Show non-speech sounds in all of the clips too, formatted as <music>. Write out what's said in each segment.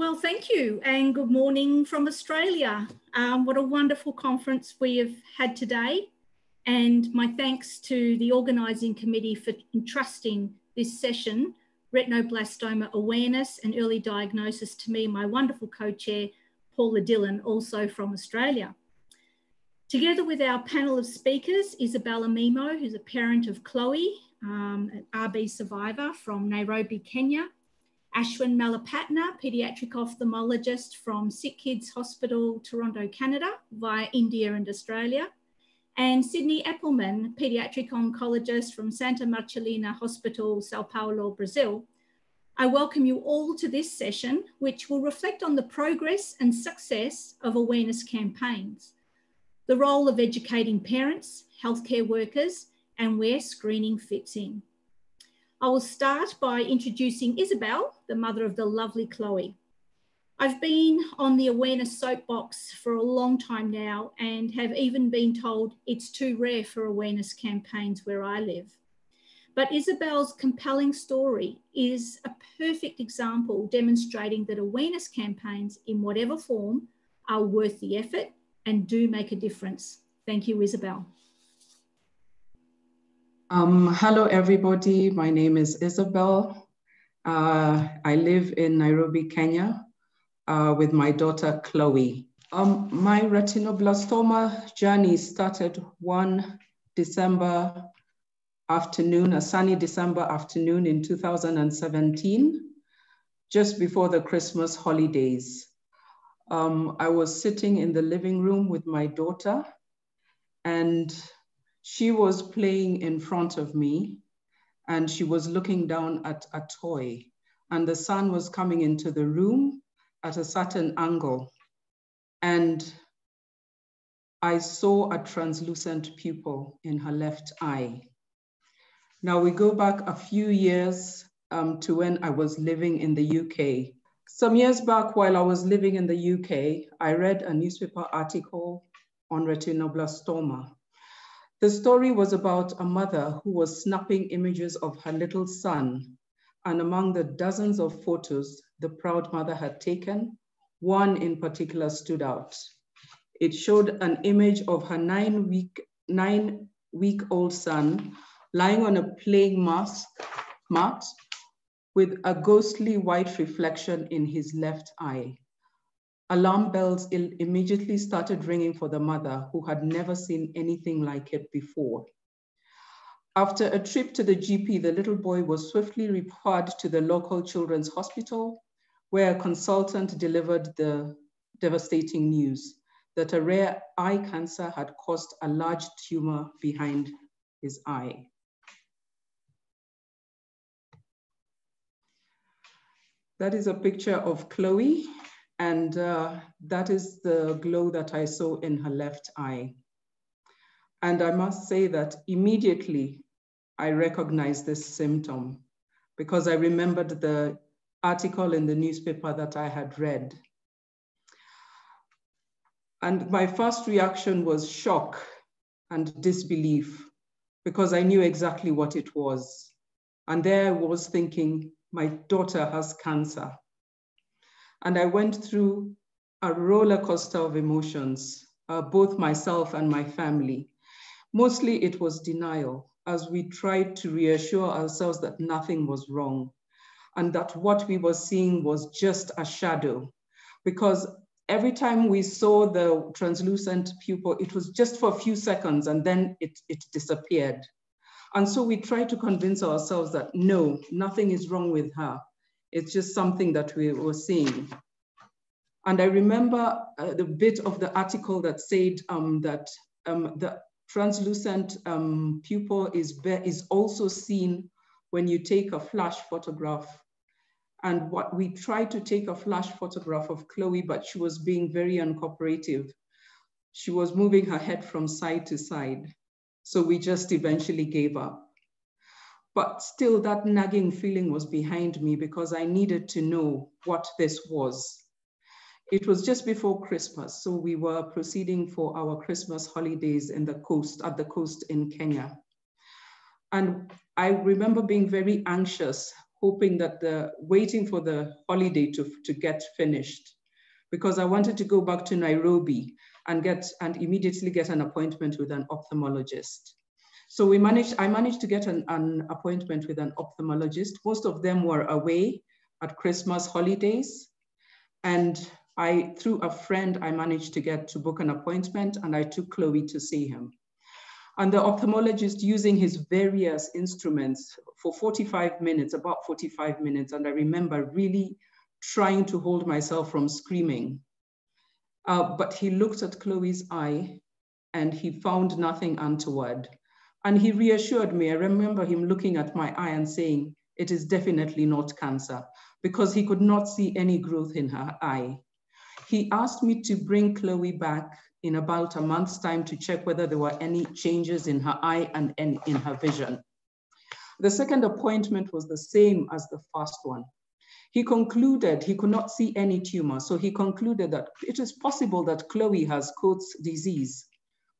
Well, thank you, and good morning from Australia. Um, what a wonderful conference we have had today, and my thanks to the organising committee for entrusting this session, Retinoblastoma Awareness and Early Diagnosis, to me, my wonderful co-chair, Paula Dillon, also from Australia. Together with our panel of speakers, Isabel Amimo, who's a parent of Chloe, um, an RB survivor from Nairobi, Kenya, Ashwin Mallipatna, paediatric ophthalmologist from Sick Kids Hospital, Toronto, Canada, via India and Australia, and Sidnei Epelman, paediatric oncologist from Santa Marcelina Hospital, Sao Paulo, Brazil. I welcome you all to this session, which will reflect on the progress and success of awareness campaigns, the role of educating parents, healthcare workers, and where screening fits in. I will start by introducing Isabel, the mother of the lovely Chloe. I've been on the awareness soapbox for a long time now and have even been told it's too rare for awareness campaigns where I live. But Isabel's compelling story is a perfect example demonstrating that awareness campaigns in whatever form are worth the effort and do make a difference. Thank you, Isabel. Um, hello, everybody. My name is Isabel. Uh, I live in Nairobi, Kenya, uh, with my daughter, Chloe. Um, my retinoblastoma journey started one December afternoon, a sunny December afternoon in 2017, just before the Christmas holidays. Um, I was sitting in the living room with my daughter and she was playing in front of me and she was looking down at a toy and the sun was coming into the room at a certain angle. And I saw a translucent pupil in her left eye. Now we go back a few years um, to when I was living in the UK. Some years back while I was living in the UK, I read a newspaper article on retinoblastoma the story was about a mother who was snapping images of her little son. And among the dozens of photos the proud mother had taken, one in particular stood out. It showed an image of her nine week, nine week old son lying on a playing mask, mat with a ghostly white reflection in his left eye. Alarm bells immediately started ringing for the mother who had never seen anything like it before. After a trip to the GP, the little boy was swiftly referred to the local children's hospital where a consultant delivered the devastating news that a rare eye cancer had caused a large tumor behind his eye. That is a picture of Chloe and uh, that is the glow that I saw in her left eye. And I must say that immediately I recognized this symptom because I remembered the article in the newspaper that I had read. And my first reaction was shock and disbelief because I knew exactly what it was. And there I was thinking, my daughter has cancer. And I went through a roller coaster of emotions, uh, both myself and my family. Mostly it was denial as we tried to reassure ourselves that nothing was wrong and that what we were seeing was just a shadow. Because every time we saw the translucent pupil, it was just for a few seconds and then it, it disappeared. And so we tried to convince ourselves that no, nothing is wrong with her. It's just something that we were seeing. And I remember uh, the bit of the article that said um, that um, the translucent um, pupil is, is also seen when you take a flash photograph. And what we tried to take a flash photograph of Chloe, but she was being very uncooperative. She was moving her head from side to side. So we just eventually gave up. But still that nagging feeling was behind me because I needed to know what this was. It was just before Christmas, so we were proceeding for our Christmas holidays in the coast, at the coast in Kenya. And I remember being very anxious hoping that the, waiting for the holiday to, to get finished because I wanted to go back to Nairobi and get, and immediately get an appointment with an ophthalmologist. So we managed, I managed to get an, an appointment with an ophthalmologist. Most of them were away at Christmas holidays. And I, through a friend, I managed to get to book an appointment and I took Chloe to see him. And the ophthalmologist using his various instruments for 45 minutes, about 45 minutes. And I remember really trying to hold myself from screaming. Uh, but he looked at Chloe's eye and he found nothing untoward. And he reassured me. I remember him looking at my eye and saying, it is definitely not cancer because he could not see any growth in her eye. He asked me to bring Chloe back in about a month's time to check whether there were any changes in her eye and in her vision. The second appointment was the same as the first one. He concluded he could not see any tumor, so he concluded that it is possible that Chloe has Coats disease,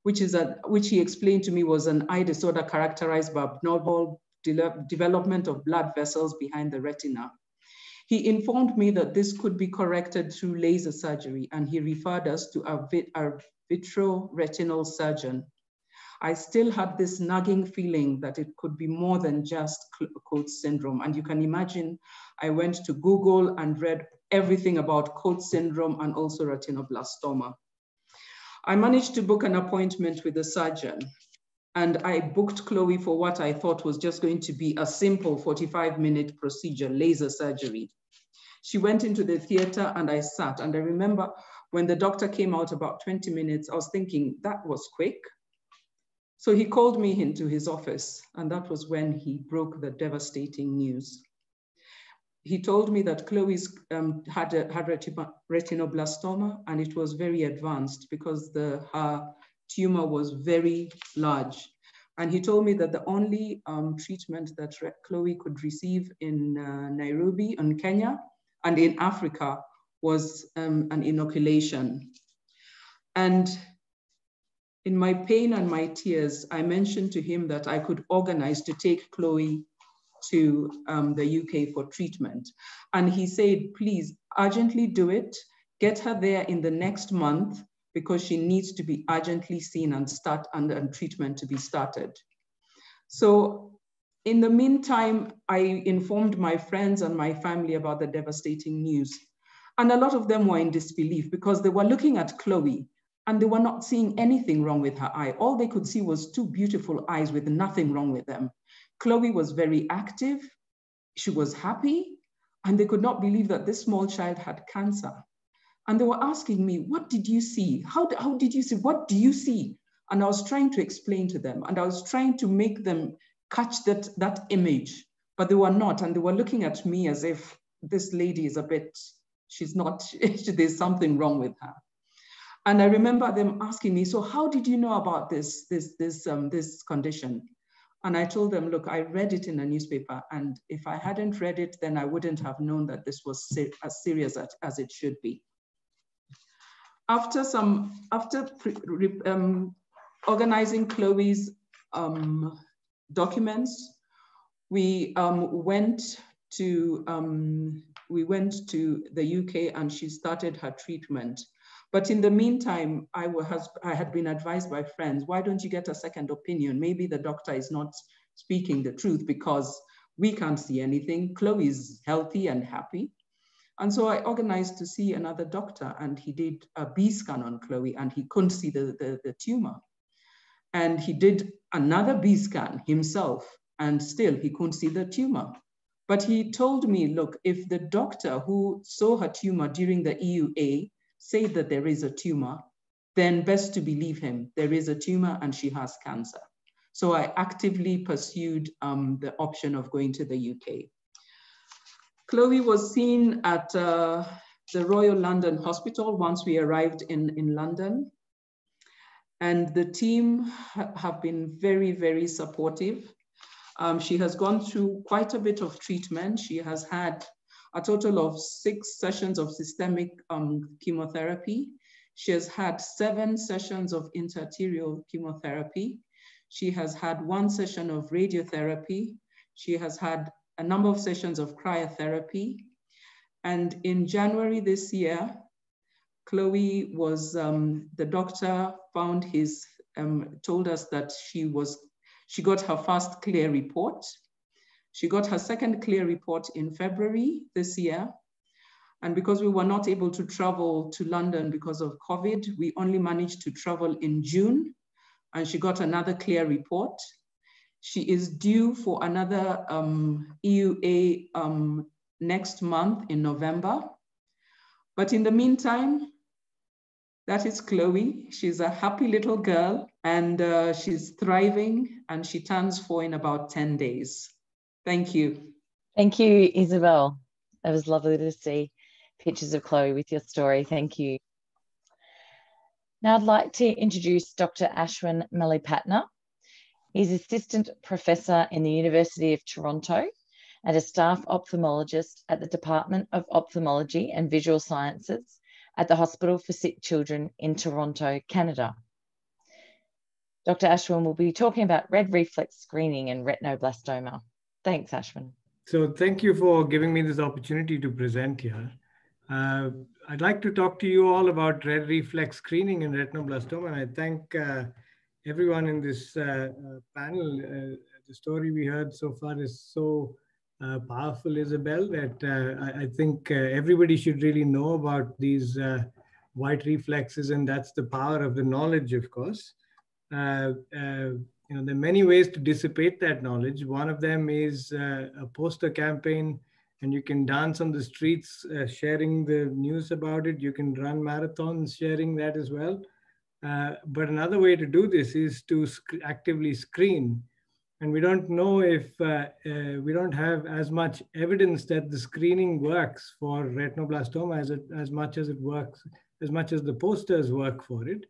which is a, which he explained to me was an eye disorder characterized by abnormal de development of blood vessels behind the retina. He informed me that this could be corrected through laser surgery, and he referred us to a, vit a vitreoretinal surgeon. I still had this nagging feeling that it could be more than just Coats syndrome. And you can imagine I went to Google and read everything about Coats syndrome and also retinoblastoma. I managed to book an appointment with a surgeon and I booked Chloe for what I thought was just going to be a simple 45 minute procedure, laser surgery. She went into the theater and I sat. And I remember when the doctor came out about 20 minutes, I was thinking that was quick. So he called me into his office, and that was when he broke the devastating news. He told me that Chloe's um, had, a, had retinoblastoma and it was very advanced because the, her tumor was very large. And he told me that the only um, treatment that Chloe could receive in uh, Nairobi, in Kenya, and in Africa was um, an inoculation. And in my pain and my tears, I mentioned to him that I could organize to take Chloe to um, the UK for treatment. And he said, please urgently do it. Get her there in the next month because she needs to be urgently seen and start and, and treatment to be started. So in the meantime, I informed my friends and my family about the devastating news. And a lot of them were in disbelief because they were looking at Chloe and they were not seeing anything wrong with her eye. All they could see was two beautiful eyes with nothing wrong with them. Chloe was very active, she was happy, and they could not believe that this small child had cancer. And they were asking me, What did you see? How, how did you see? What do you see? And I was trying to explain to them, and I was trying to make them catch that, that image, but they were not. And they were looking at me as if this lady is a bit, she's not, <laughs> there's something wrong with her. And I remember them asking me, so how did you know about this, this, this, um, this condition? And I told them, look, I read it in a newspaper. And if I hadn't read it, then I wouldn't have known that this was ser as serious as, as it should be. After some, after um, organizing Chloe's um, documents. We um, went to um, we went to the UK and she started her treatment. But in the meantime, I, was, I had been advised by friends, why don't you get a second opinion? Maybe the doctor is not speaking the truth because we can't see anything. Chloe is healthy and happy. And so I organized to see another doctor and he did a B scan on Chloe and he couldn't see the, the, the tumor. And he did another B scan himself, and still he couldn't see the tumor. But he told me, look, if the doctor who saw her tumor during the EUA said that there is a tumor, then best to believe him. There is a tumor and she has cancer. So I actively pursued um, the option of going to the UK. Chloe was seen at uh, the Royal London Hospital once we arrived in, in London. And the team ha have been very, very supportive. Um, she has gone through quite a bit of treatment. She has had a total of six sessions of systemic um, chemotherapy. She has had seven sessions of intraarterial chemotherapy. She has had one session of radiotherapy. She has had a number of sessions of cryotherapy. And in January this year, Chloe was, um, the doctor found his, um, told us that she was, she got her first clear report. She got her second clear report in February this year. And because we were not able to travel to London because of COVID, we only managed to travel in June and she got another clear report. She is due for another um, EUA um, next month in November. But in the meantime, that is Chloe. She's a happy little girl and uh, she's thriving and she turns four in about 10 days. Thank you. Thank you, Isabel. It was lovely to see pictures of Chloe with your story. Thank you. Now I'd like to introduce Dr. Ashwin Mallipatna. He's Assistant Professor in the University of Toronto and a staff ophthalmologist at the Department of Ophthalmology and Visual Sciences at the Hospital for Sick Children in Toronto, Canada. Dr. Ashwin will be talking about red reflex screening and retinoblastoma. Thanks, Ashwin. So thank you for giving me this opportunity to present here. Uh, I'd like to talk to you all about red reflex screening in retinoblastoma. And I thank uh, everyone in this uh, uh panel. Uh, the story we heard so far is so uh, powerful, Isabel, that I, I, think everybody should really know about these white reflexes. And that's the power of the knowledge, of course. You know, there are many ways to dissipate that knowledge. One of them is a poster campaign and you can dance on the streets uh, sharing the news about it. You can run marathons sharing that as well. Uh, but another way to do this is to sc actively screen. And we don't know if uh, uh, we don't have as much evidence that the screening works for retinoblastoma as, it, as much as it works, as much as the posters work for it.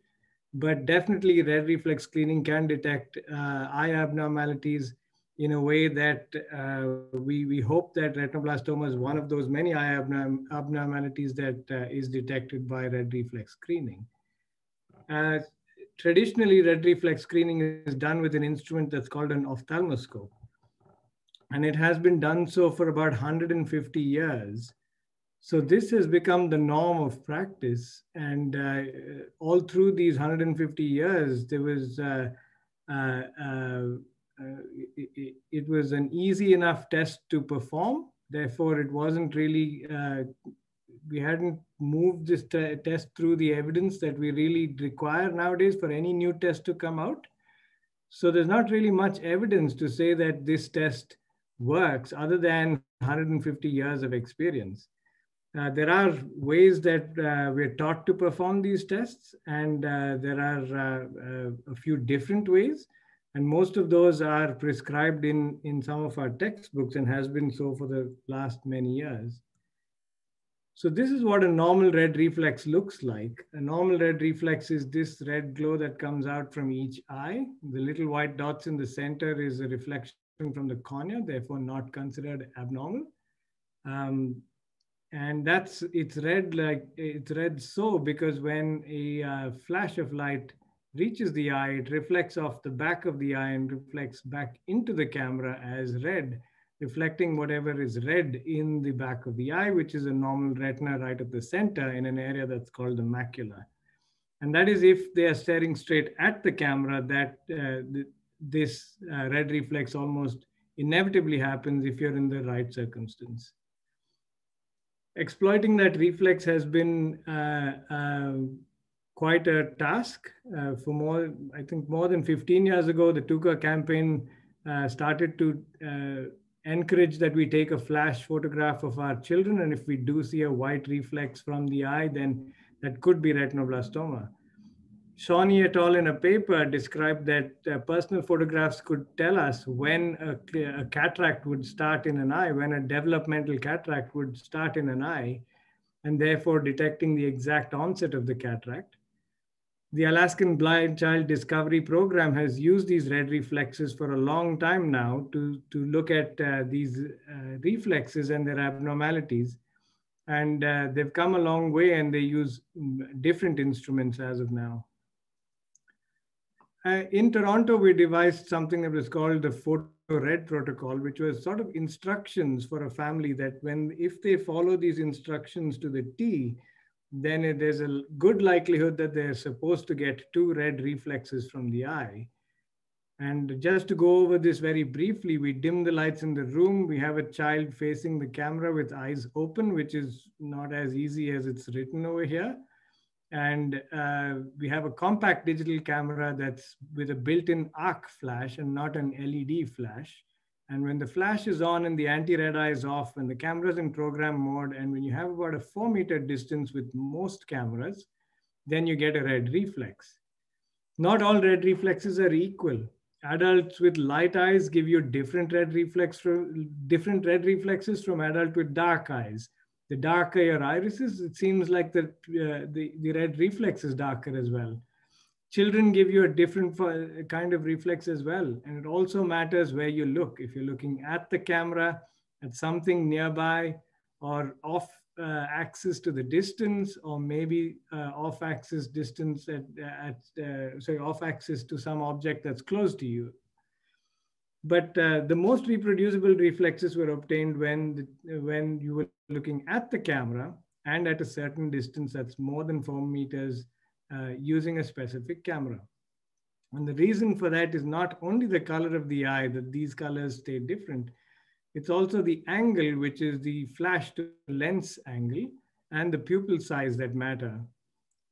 But definitely red reflex screening can detect uh, eye abnormalities in a way that uh, we, we hope that retinoblastoma is one of those many eye abnorm abnormalities that uh, is detected by red reflex screening. Uh, traditionally, red reflex screening is done with an instrument that's called an ophthalmoscope. And it has been done so for about 150 years. So this has become the norm of practice. And uh, all through these 150 years, there was uh, uh, uh it, it, was an easy enough test to perform. Therefore, it wasn't really, uh, we hadn't moved this test through the evidence that we really require nowadays for any new test to come out. So there's not really much evidence to say that this test works other than 150 years of experience. Uh, there are ways that uh, we're taught to perform these tests, and uh, there are uh, uh, a few different ways. And most of those are prescribed in, in some of our textbooks and has been so for the last many years. So this is what a normal red reflex looks like. A normal red reflex is this red glow that comes out from each eye. The little white dots in the center is a reflection from the cornea, therefore not considered abnormal. Um, and that's, it's red like, it's red so because when a uh, flash of light reaches the eye, it reflects off the back of the eye and reflects back into the camera as red, reflecting whatever is red in the back of the eye, which is a normal retina right at the center in an area that's called the macula. And that is if they are staring straight at the camera, that uh, th this uh, red reflex almost inevitably happens if you're in the right circumstance. Exploiting that reflex has been uh, uh quite a task. Uh, for more, I think more than 15 years ago, the Tuka campaign uh, started to uh, encourage that we take a flash photograph of our children. And if we do see a white reflex from the eye, then that could be retinoblastoma. Shawnee et al. in a paper described that uh, personal photographs could tell us when a, a, cataract would start in an eye, when a developmental cataract would start in an eye, and therefore detecting the exact onset of the cataract the Alaskan Blind Child Discovery Program has used these red reflexes for a long time now to, to look at uh, these uh, reflexes and their abnormalities. And uh, they've come a long way and they use different instruments as of now. Uh, in Toronto, we devised something that was called the Photo red protocol, which was sort of instructions for a family that when, if they follow these instructions to the T, then it, there's a good likelihood that they're supposed to get two red reflexes from the eye. And just to go over this very briefly, we dim the lights in the room. We have a child facing the camera with eyes open, which is not as easy as it's written over here. And uh, we have a compact digital camera that's with a built-in arc flash and not an LED flash. And when the flash is on and the anti-red eye is off, when the camera's in program mode, and when you have about a four meter distance with most cameras, then you get a red reflex. Not all red reflexes are equal. Adults with light eyes give you different red reflex from different red reflexes from adult with dark eyes the darker your iris is, it seems like the, uh, the, the red reflex is darker as well. Children give you a different kind of reflex as well. And it also matters where you look. If you're looking at the camera, at something nearby, or off uh, axis to the distance, or maybe uh, off axis distance at, at uh, sorry, off axis to some object that's close to you. But uh, the most reproducible reflexes were obtained when, the, when you were looking at the camera and at a certain distance that's more than four meters uh, using a specific camera. And the reason for that is not only the color of the eye, that these colors stay different, it's also the angle, which is the flash to lens angle, and the pupil size that matter.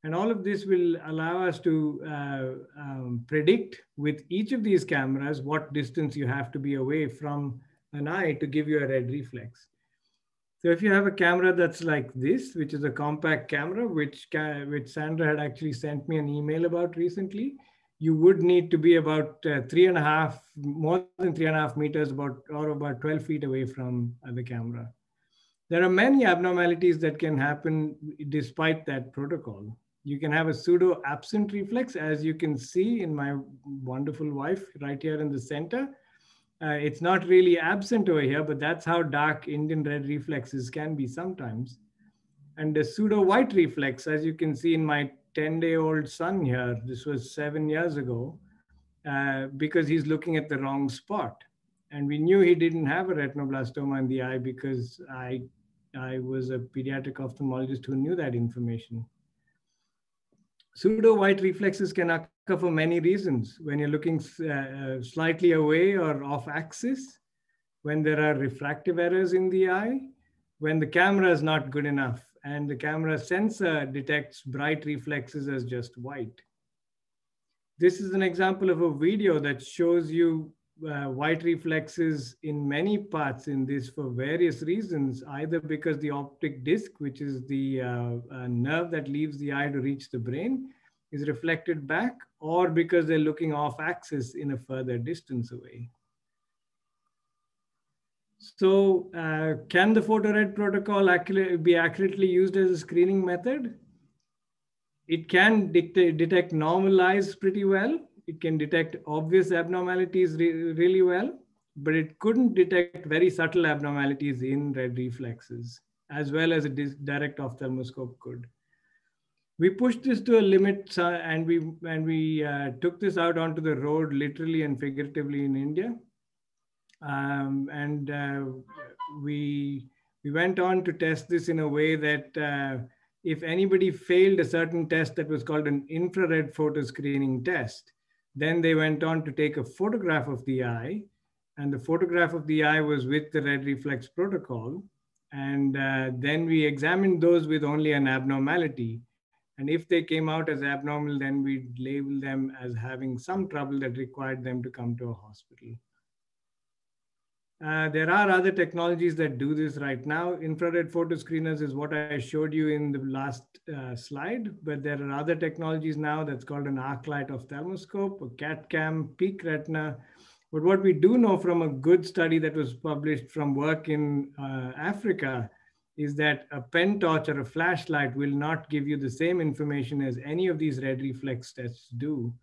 And all of this will allow us to uh, um, predict with each of these cameras what distance you have to be away from an eye to give you a red reflex. So if you have a camera that's like this, which is a compact camera, which, which Sandra had actually sent me an email about recently, you would need to be about uh, three and a half, more than three and a half meters, about or about 12 feet away from uh, the camera. There are many abnormalities that can happen despite that protocol. You can have a pseudo absent reflex, as you can see in my wonderful wife right here in the center. Uh, it's not really absent over here, but that's how dark Indian red reflexes can be sometimes. And the pseudo white reflex, as you can see in my 10 day old son here, this was seven years ago, uh, because he's looking at the wrong spot. And we knew he didn't have a retinoblastoma in the eye because I, I was a pediatric ophthalmologist who knew that information. Pseudo white reflexes can occur for many reasons. When you're looking uh, uh, slightly away or off axis, when there are refractive errors in the eye, when the camera is not good enough and the camera sensor detects bright reflexes as just white. This is an example of a video that shows you uh, white reflexes in many parts in this for various reasons, either because the optic disc, which is the uh, uh, nerve that leaves the eye to reach the brain, is reflected back, or because they're looking off axis in a further distance away. So uh, can the photored protocol be accurately used as a screening method? It can detect normal eyes pretty well, it can detect obvious abnormalities re really well, but it couldn't detect very subtle abnormalities in red reflexes, as well as a direct ophthalmoscope could. We pushed this to a limit uh, and we, and we uh, took this out onto the road literally and figuratively in India. Um, and uh, we, we went on to test this in a way that uh, if anybody failed a certain test that was called an infrared photo screening test, then they went on to take a photograph of the eye, and the photograph of the eye was with the red reflex protocol. And uh, then we examined those with only an abnormality. And if they came out as abnormal, then we'd label them as having some trouble that required them to come to a hospital. Uh, there are other technologies that do this right now. Infrared photo screeners is what I showed you in the last uh, slide, but there are other technologies now that's called an Arclight ophthalmoscope, a CAT cam, Peek Retina. But what we do know from a good study that was published from work in uh, Africa is that a pen torch or a flashlight will not give you the same information as any of these red reflex tests do.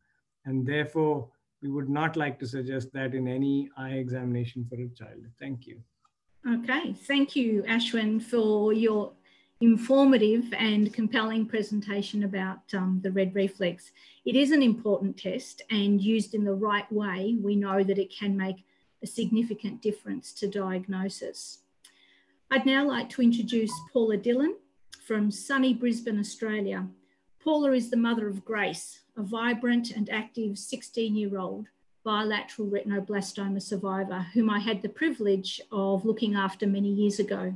And therefore, we would not like to suggest that in any eye examination for a child. Thank you. Okay, thank you, Ashwin, for your informative and compelling presentation about um, the red reflex. It is an important test and used in the right way, we know that it can make a significant difference to diagnosis. I'd now like to introduce Paula Dillon from sunny Brisbane, Australia. Paula is the mother of Grace, a vibrant and active 16 year old bilateral retinoblastoma survivor whom I had the privilege of looking after many years ago.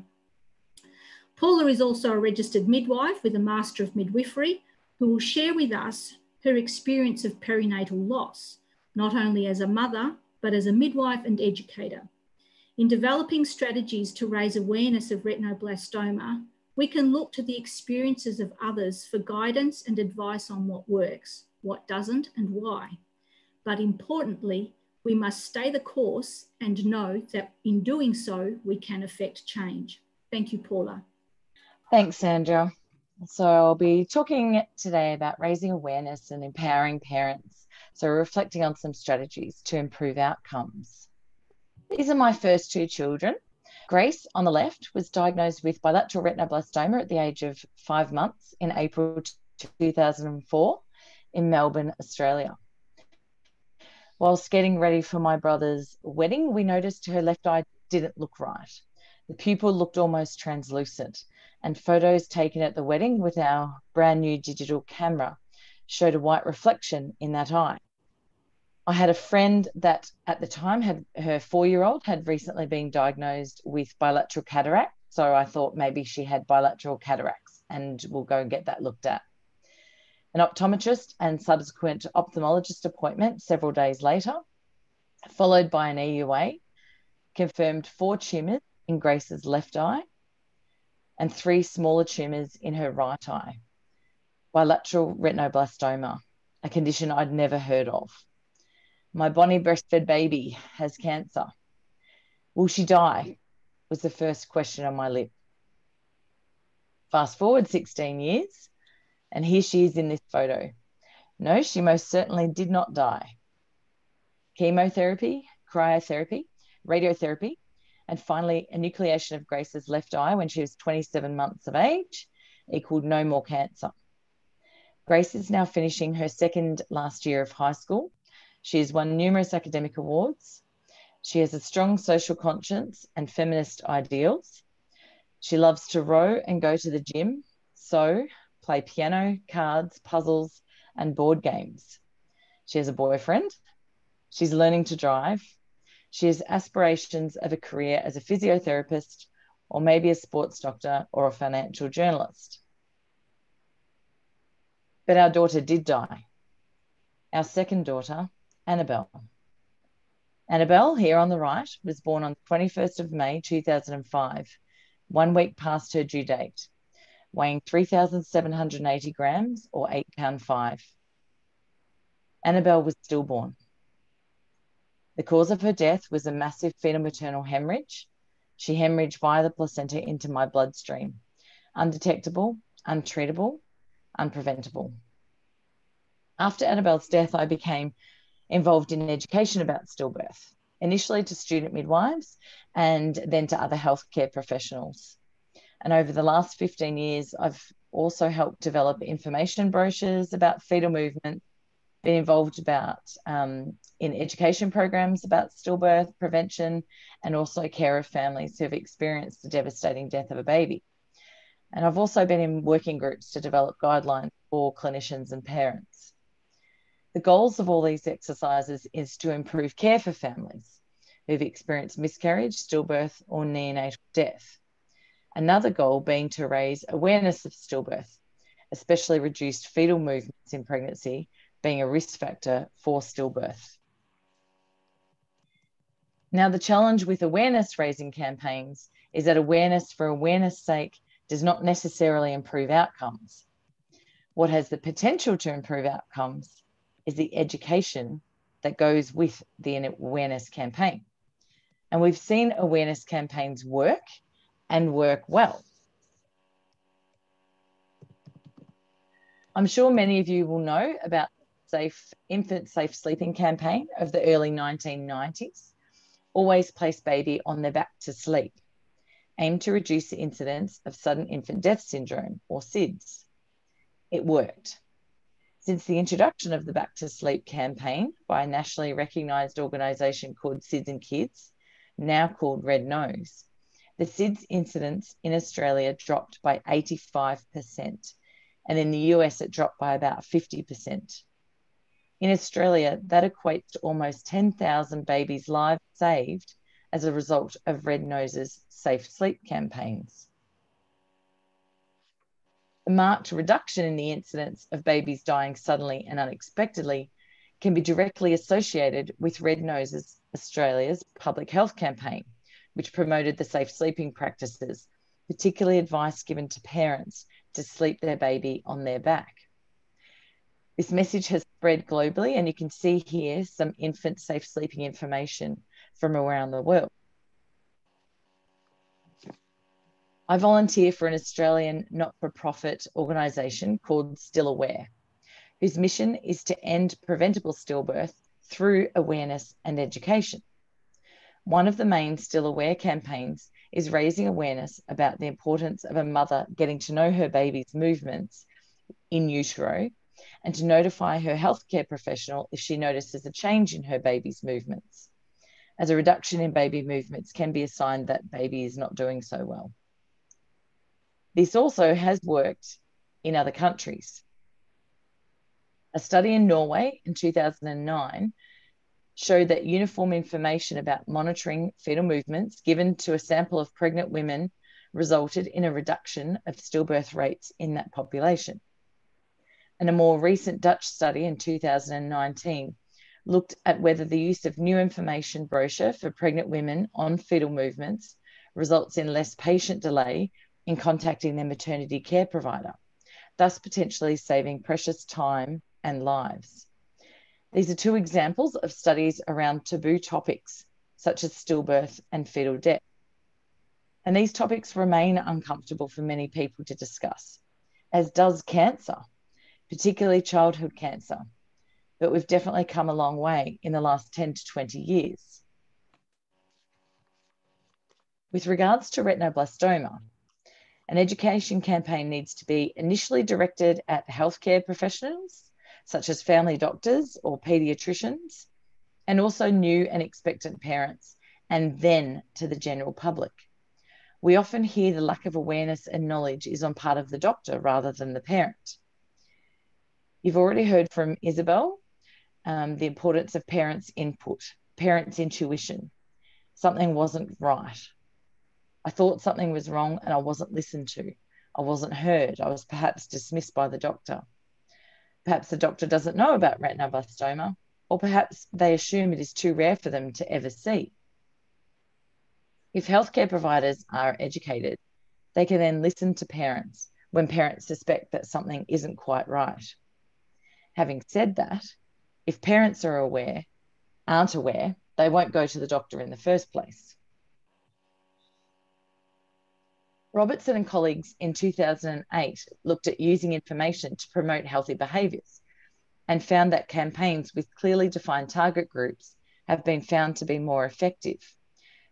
Paula is also a registered midwife with a Master of Midwifery who will share with us her experience of perinatal loss, not only as a mother, but as a midwife and educator. In developing strategies to raise awareness of retinoblastoma, we can look to the experiences of others for guidance and advice on what works, what doesn't, and why. But importantly, we must stay the course and know that in doing so, we can affect change. Thank you, Paula. Thanks, Sandra. So, I'll be talking today about raising awareness and empowering parents. So, reflecting on some strategies to improve outcomes. These are my first two children. Grace, on the left, was diagnosed with bilateral retinoblastoma at the age of five months in April 2004 in Melbourne, Australia. Whilst getting ready for my brother's wedding, we noticed her left eye didn't look right. The pupil looked almost translucent, and photos taken at the wedding with our brand new digital camera showed a white reflection in that eye. I had a friend that at the time had her four year old had recently been diagnosed with bilateral cataract. So I thought maybe she had bilateral cataracts and we'll go and get that looked at. An optometrist and subsequent ophthalmologist appointment several days later, followed by an EUA, confirmed four tumours in Grace's left eye and three smaller tumours in her right eye. Bilateral retinoblastoma, a condition I'd never heard of. My bonny breastfed baby has cancer. Will she die? Was the first question on my lip. Fast forward 16 years, and here she is in this photo. No, she most certainly did not die. Chemotherapy, cryotherapy, radiotherapy, and finally, enucleation of Grace's left eye when she was 27 months of age equaled no more cancer. Grace is now finishing her second last year of high school. She has won numerous academic awards. She has a strong social conscience and feminist ideals. She loves to row and go to the gym, sew, play piano, cards, puzzles, and board games. She has a boyfriend. She's learning to drive she has aspirations of a career as a physiotherapist, or maybe a sports doctor or a financial journalist. But our daughter did die. Our second daughter, Annabelle. Annabelle, here on the right, was born on 21st of May 2005, one week past her due date, weighing 3,780 grams or 8 pound 5. Annabelle was stillborn. The cause of her death was a massive fetal maternal hemorrhage. She hemorrhaged via the placenta into my bloodstream. Undetectable, untreatable, unpreventable. After Annabelle's death, I became involved in education about stillbirth, initially to student midwives and then to other healthcare professionals. And over the last 15 years, I've also helped develop information brochures about fetal movement been involved about um, in education programs about stillbirth prevention and also care of families who have experienced the devastating death of a baby. And I've also been in working groups to develop guidelines for clinicians and parents. The goals of all these exercises is to improve care for families who've experienced miscarriage, stillbirth, or neonatal death. Another goal being to raise awareness of stillbirth, especially reduced fetal movements in pregnancy being a risk factor for stillbirth. Now, the challenge with awareness raising campaigns is that awareness for awareness sake does not necessarily improve outcomes. What has the potential to improve outcomes is the education that goes with the awareness campaign. And we've seen awareness campaigns work and work well. I'm sure many of you will know about safe infant safe sleeping campaign of the early 1990s always place baby on their back to sleep Aim to reduce the incidence of sudden infant death syndrome or SIDS. It worked. Since the introduction of the Back to Sleep campaign by a nationally recognised organisation called SIDS and Kids, now called Red Nose, the SIDS incidence in Australia dropped by 85%, and in the US it dropped by about 50%. In Australia, that equates to almost 10,000 babies' lives saved as a result of Red Nose's safe sleep campaigns. The marked reduction in the incidence of babies dying suddenly and unexpectedly can be directly associated with Red Noses Australia's public health campaign, which promoted the safe sleeping practices, particularly advice given to parents to sleep their baby on their back. This message has spread globally, and you can see here some infant safe sleeping information from around the world. I volunteer for an Australian not for profit organisation called Still Aware, whose mission is to end preventable stillbirth through awareness and education. One of the main Still Aware campaigns is raising awareness about the importance of a mother getting to know her baby's movements in utero and to notify her healthcare professional if she notices a change in her baby's movements, as a reduction in baby movements can be a sign that baby is not doing so well. This also has worked in other countries. A study in Norway in 2009 showed that uniform information about monitoring fetal movements given to a sample of pregnant women resulted in a reduction of stillbirth rates in that population. And a more recent Dutch study in 2019 looked at whether the use of new information brochure for pregnant women on fetal movements results in less patient delay in contacting their maternity care provider, thus potentially saving precious time and lives. These are two examples of studies around taboo topics such as stillbirth and fetal death. And these topics remain uncomfortable for many people to discuss, as does cancer, particularly childhood cancer. But we've definitely come a long way in the last 10 to 20 years. With regards to retinoblastoma, an education campaign needs to be initially directed at healthcare professionals, such as family doctors or pediatricians, and also new and expectant parents, and then to the general public. We often hear the lack of awareness and knowledge is on part of the doctor rather than the parent. You've already heard from Isabel um, the importance of parents' input, parents' intuition. Something wasn't right. I thought something was wrong and I wasn't listened to. I wasn't heard. I was perhaps dismissed by the doctor. Perhaps the doctor doesn't know about retinoblastoma, or perhaps they assume it is too rare for them to ever see. If healthcare providers are educated, they can then listen to parents when parents suspect that something isn't quite right. Having said that, if parents are aware, aren't aware, they won't go to the doctor in the first place. Robertson and colleagues in 2008 looked at using information to promote healthy behaviours and found that campaigns with clearly defined target groups have been found to be more effective.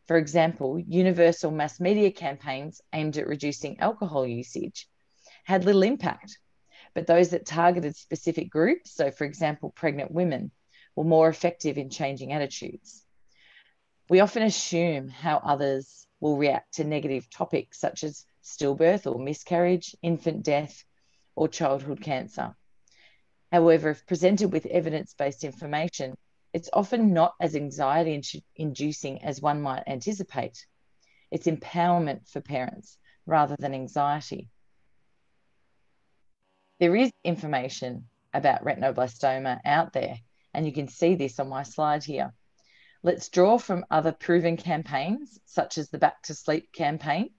For example, universal mass media campaigns aimed at reducing alcohol usage had little impact, but those that targeted specific groups, so for example, pregnant women, were more effective in changing attitudes. We often assume how others will react to negative topics such as stillbirth or miscarriage, infant death, or childhood cancer. However, if presented with evidence based information, it's often not as anxiety inducing as one might anticipate. It's empowerment for parents rather than anxiety. There is information about retinoblastoma out there, and you can see this on my slide here. Let's draw from other proven campaigns, such as the Back to Sleep campaign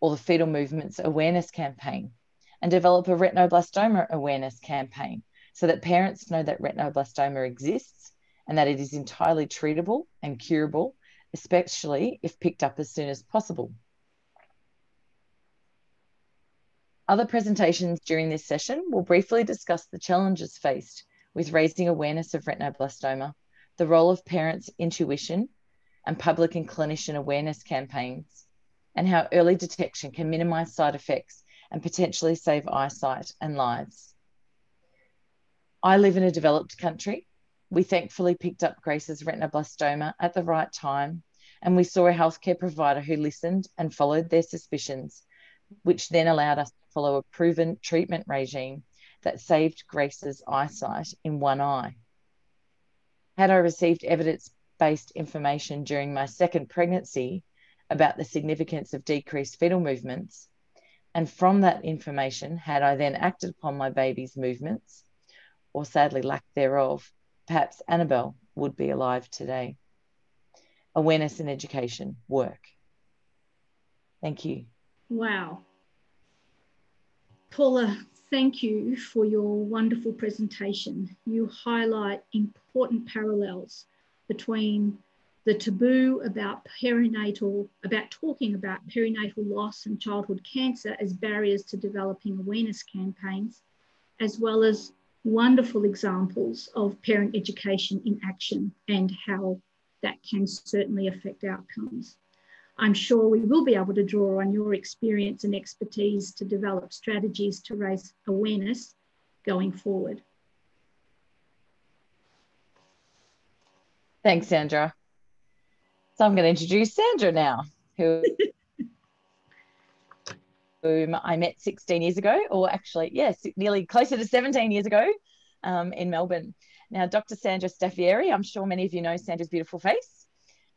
or the Fetal Movements Awareness campaign, and develop a retinoblastoma awareness campaign so that parents know that retinoblastoma exists and that it is entirely treatable and curable, especially if picked up as soon as possible. Other presentations during this session will briefly discuss the challenges faced with raising awareness of retinoblastoma the role of parents' intuition and public and clinician awareness campaigns, and how early detection can minimize side effects and potentially save eyesight and lives. I live in a developed country. We thankfully picked up Grace's retinoblastoma at the right time, and we saw a healthcare provider who listened and followed their suspicions, which then allowed us to follow a proven treatment regime that saved Grace's eyesight in one eye. Had I received evidence based information during my second pregnancy about the significance of decreased fetal movements, and from that information, had I then acted upon my baby's movements, or sadly lack thereof, perhaps Annabelle would be alive today. Awareness and education work. Thank you. Wow. Paula, thank you for your wonderful presentation. You highlight important parallels between the taboo about perinatal, about talking about perinatal loss and childhood cancer as barriers to developing awareness campaigns, as well as wonderful examples of parent education in action and how that can certainly affect outcomes. I'm sure we will be able to draw on your experience and expertise to develop strategies to raise awareness going forward. Thanks, Sandra. So I'm going to introduce Sandra now, who <laughs> whom I met 16 years ago, or actually, yes, nearly closer to 17 years ago um, in Melbourne. Now, Dr. Sandra Staffieri, I'm sure many of you know Sandra's beautiful face,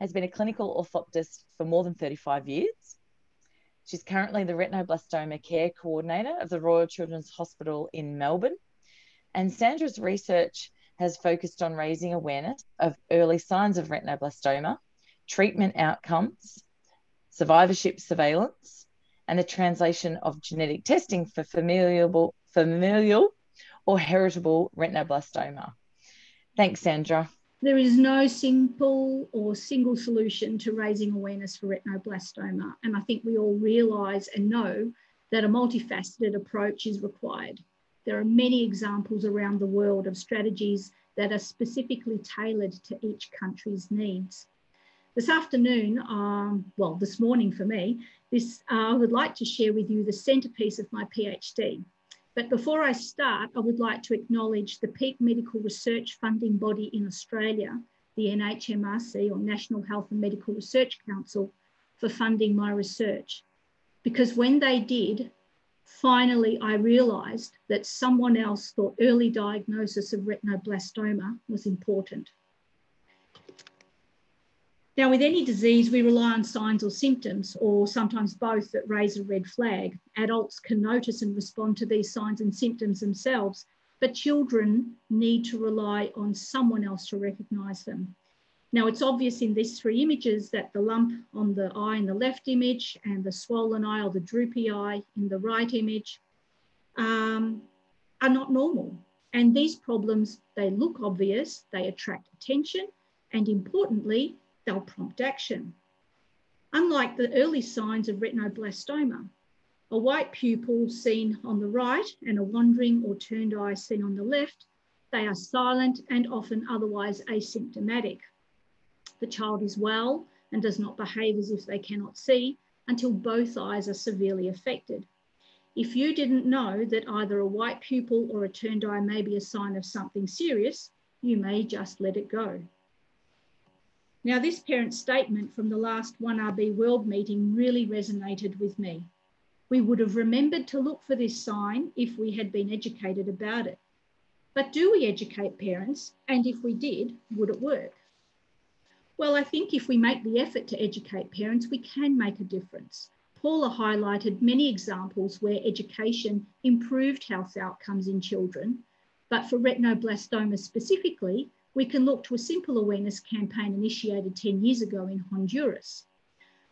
has been a clinical orthoptist for more than 35 years. She's currently the retinoblastoma care coordinator of the Royal Children's Hospital in Melbourne. And Sandra's research has focused on raising awareness of early signs of retinoblastoma, treatment outcomes, survivorship surveillance, and the translation of genetic testing for familial, familial or heritable retinoblastoma. Thanks, Sandra. There is no simple or single solution to raising awareness for retinoblastoma. And I think we all realise and know that a multifaceted approach is required. There are many examples around the world of strategies that are specifically tailored to each country's needs. This afternoon, um, well, this morning for me, this, uh, I would like to share with you the centrepiece of my PhD. But before I start, I would like to acknowledge the peak medical research funding body in Australia, the NHMRC or National Health and Medical Research Council, for funding my research. Because when they did, finally I realised that someone else thought early diagnosis of retinoblastoma was important. Now, with any disease, we rely on signs or symptoms, or sometimes both, that raise a red flag. Adults can notice and respond to these signs and symptoms themselves, but children need to rely on someone else to recognise them. Now, it's obvious in these three images that the lump on the eye in the left image and the swollen eye or the droopy eye in the right image um, are not normal. And these problems, they look obvious, they attract attention, and importantly, they'll prompt action. Unlike the early signs of retinoblastoma, a white pupil seen on the right and a wandering or turned eye seen on the left, they are silent and often otherwise asymptomatic. The child is well and does not behave as if they cannot see until both eyes are severely affected. If you didn't know that either a white pupil or a turned eye may be a sign of something serious, you may just let it go. Now, this parent statement from the last 1RB World meeting really resonated with me. We would have remembered to look for this sign if we had been educated about it. But do we educate parents? And if we did, would it work? Well, I think if we make the effort to educate parents, we can make a difference. Paula highlighted many examples where education improved health outcomes in children, but for retinoblastoma specifically, we can look to a simple awareness campaign initiated 10 years ago in Honduras.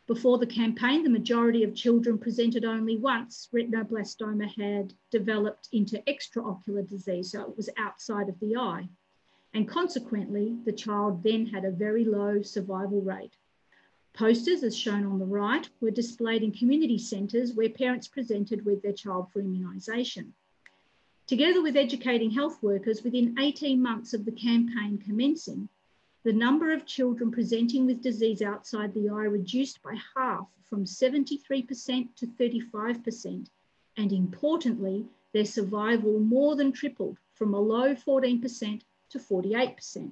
Before the campaign, the majority of children presented only once retinoblastoma had developed into extraocular disease, so it was outside of the eye. And consequently, the child then had a very low survival rate. Posters, as shown on the right, were displayed in community centres where parents presented with their child for immunisation. Together with educating health workers, within 18 months of the campaign commencing, the number of children presenting with disease outside the eye reduced by half from 73% to 35%. And importantly, their survival more than tripled from a low 14% to 48%.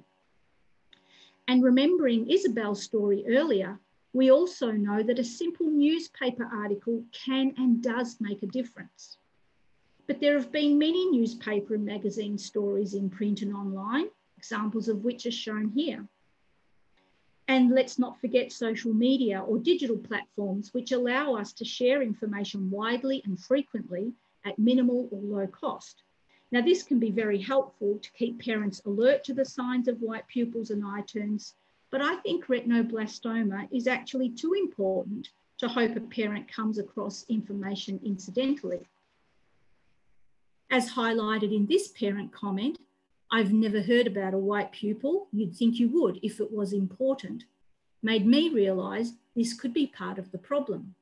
And remembering Isabel's story earlier, we also know that a simple newspaper article can and does make a difference. But there have been many newspaper and magazine stories in print and online, examples of which are shown here. And let's not forget social media or digital platforms, which allow us to share information widely and frequently at minimal or low cost. Now, this can be very helpful to keep parents alert to the signs of white pupils and eye turns, but I think retinoblastoma is actually too important to hope a parent comes across information incidentally. As highlighted in this parent comment, I've never heard about a white pupil. You'd think you would if it was important. Made me realise this could be part of the problem.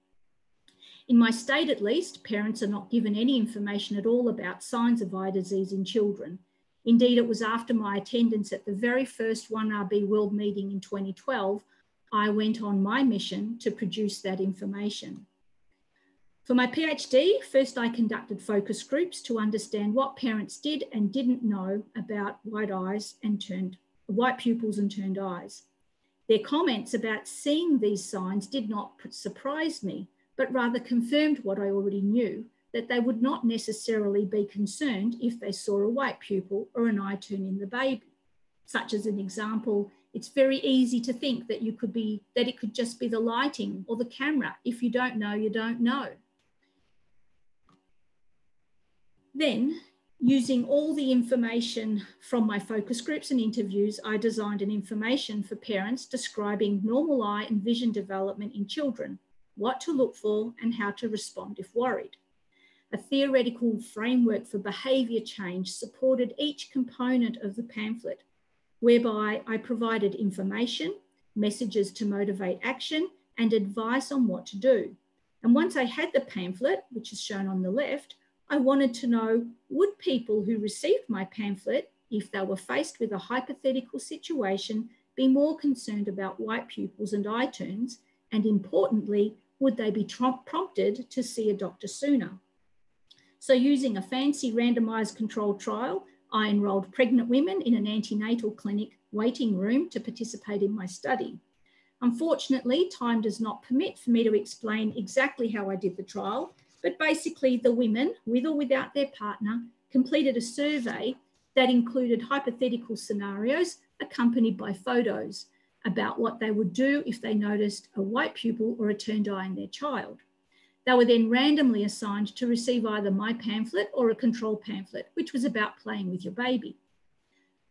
In my state, at least, parents are not given any information at all about signs of eye disease in children. Indeed, it was after my attendance at the very first 1RB World meeting in 2012, I went on my mission to produce that information. For my PhD, first I conducted focus groups to understand what parents did and didn't know about white eyes and turned white pupils and turned eyes. Their comments about seeing these signs did not surprise me, but rather confirmed what I already knew that they would not necessarily be concerned if they saw a white pupil or an eye turn in the baby. Such as an example, it's very easy to think that you could be that it could just be the lighting or the camera. If you don't know, you don't know. Then, using all the information from my focus groups and interviews, I designed an information for parents describing normal eye and vision development in children what to look for, and how to respond if worried. A theoretical framework for behaviour change supported each component of the pamphlet, whereby I provided information, messages to motivate action, and advice on what to do. And once I had the pamphlet, which is shown on the left, I wanted to know would people who received my pamphlet, if they were faced with a hypothetical situation, be more concerned about white pupils and turns, and importantly, would they be prompted to see a doctor sooner? So using a fancy randomized controlled trial, I enrolled pregnant women in an antenatal clinic waiting room to participate in my study. Unfortunately, time does not permit for me to explain exactly how I did the trial, but basically the women, with or without their partner, completed a survey that included hypothetical scenarios accompanied by photos about what they would do if they noticed a white pupil or a turned eye in their child. They were then randomly assigned to receive either my pamphlet or a control pamphlet, which was about playing with your baby.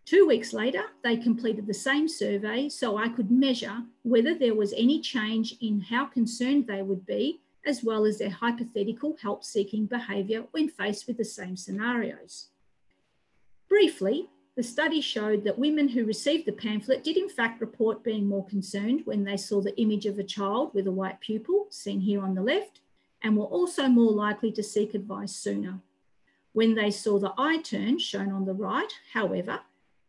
Two weeks later, they completed the same survey so I could measure whether there was any change in how concerned they would be, as well as their hypothetical help seeking behaviour when faced with the same scenarios. Briefly, the study showed that women who received the pamphlet did in fact report being more concerned when they saw the image of a child with a white pupil, seen here on the left, and were also more likely to seek advice sooner. When they saw the eye turn, shown on the right, however,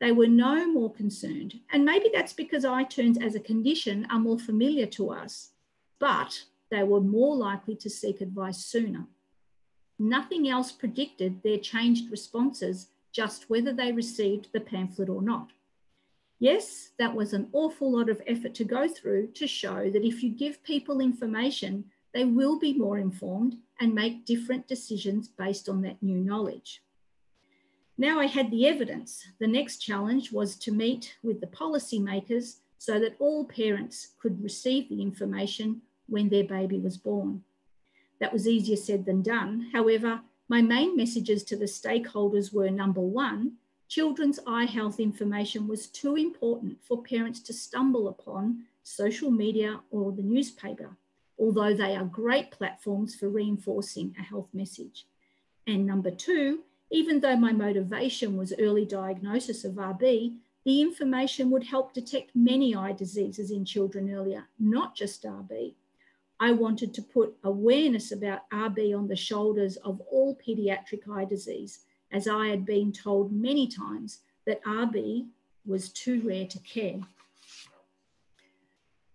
they were no more concerned. And maybe that's because eye turns as a condition are more familiar to us, but they were more likely to seek advice sooner. Nothing else predicted their changed responses just whether they received the pamphlet or not. Yes, that was an awful lot of effort to go through to show that if you give people information, they will be more informed and make different decisions based on that new knowledge. Now I had the evidence. The next challenge was to meet with the policymakers so that all parents could receive the information when their baby was born. That was easier said than done. However, my main messages to the stakeholders were number one, children's eye health information was too important for parents to stumble upon social media or the newspaper, although they are great platforms for reinforcing a health message. And number two, even though my motivation was early diagnosis of RB, the information would help detect many eye diseases in children earlier, not just RB. I wanted to put awareness about RB on the shoulders of all paediatric eye disease, as I had been told many times that RB was too rare to care.